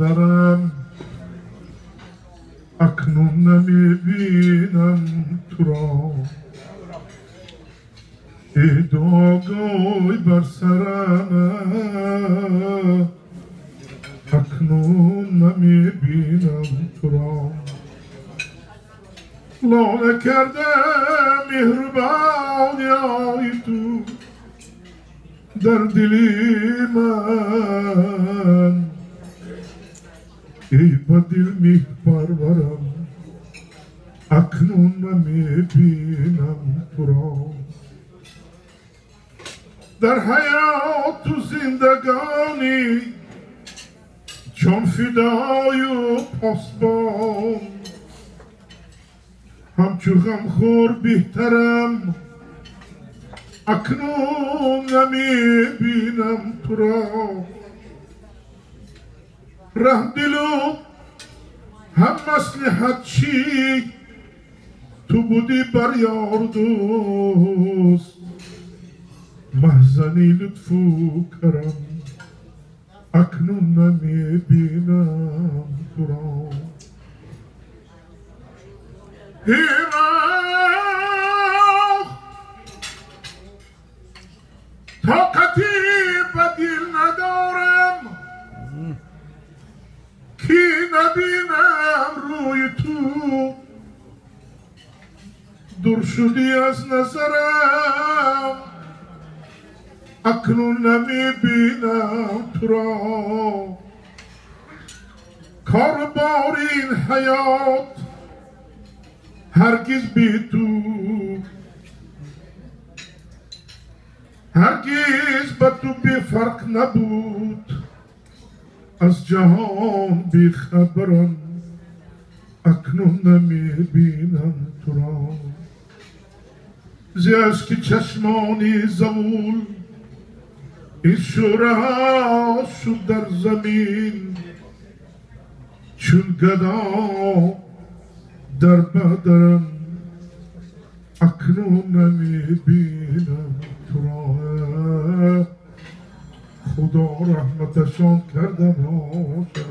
muhterem اکنون نمیبینم تو را ای داغای بر سرم اکنون نمیبینم تو را لاله کرده مهربان یای تو در دلی من Eyvadil mihbar varam Aknuna mi binam turam در حیات و زندگانی چون فدای و پاسبان همچو غمخور بهترم اکنون نمی بینم تو را رهدلو هم مسلحت چی تو بودی بر یار دوست محزنی لطف و کرم اکنون نمی بینم بما رويت درشدي أسنى سرا أكل نمي بنا ترى كربار الحياة هرگز بی تو هرگز به تو بی فرق نبود از جهان بی خبرم اکنون نمی بینم تو را از که چشمانی زول این شورا شد در زمین چون گدا در بدرم اکنون نمی بینم تو Huda rahmete şon kerden hoşe